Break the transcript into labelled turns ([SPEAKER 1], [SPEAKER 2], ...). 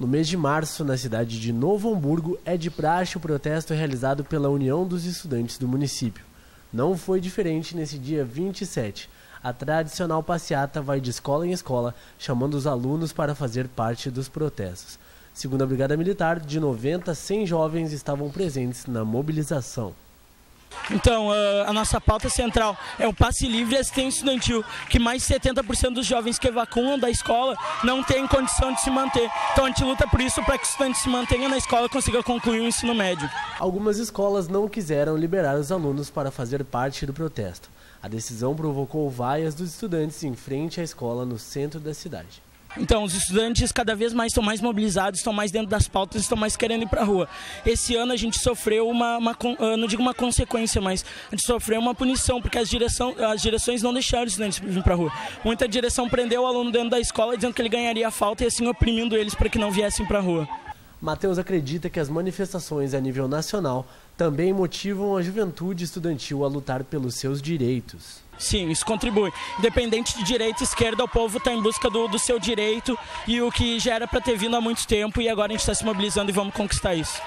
[SPEAKER 1] No mês de março, na cidade de Novo Hamburgo, é de praxe o protesto realizado pela União dos Estudantes do município. Não foi diferente nesse dia 27. A tradicional passeata vai de escola em escola, chamando os alunos para fazer parte dos protestos. Segundo a Brigada Militar, de 90 a 100 jovens estavam presentes na mobilização.
[SPEAKER 2] Então, ah, a nossa pauta central é o passe livre e assistência estudantil, que mais de 70% dos jovens que evacuam da escola não têm condição de se manter. Então a gente luta por isso para que o estudante se mantenha na escola e consiga concluir o ensino médio.
[SPEAKER 1] Algumas escolas não quiseram liberar os alunos para fazer parte do protesto. A decisão provocou vaias dos estudantes em frente à escola no centro da cidade.
[SPEAKER 2] Então, os estudantes cada vez mais estão mais mobilizados, estão mais dentro das pautas, estão mais querendo ir para a rua. Esse ano a gente sofreu uma, uma, ah, não digo uma consequência, mas a gente sofreu uma punição, porque as, direção, as direções não deixaram os estudantes vir para a rua. Muita direção prendeu o aluno dentro da escola, dizendo que ele ganharia a falta e assim oprimindo eles para que não viessem para a rua.
[SPEAKER 1] Matheus acredita que as manifestações a nível nacional também motivam a juventude estudantil a lutar pelos seus direitos.
[SPEAKER 2] Sim, isso contribui. Independente de direita e esquerda, o povo está em busca do, do seu direito e o que já era para ter vindo há muito tempo e agora a gente está se mobilizando e vamos conquistar isso.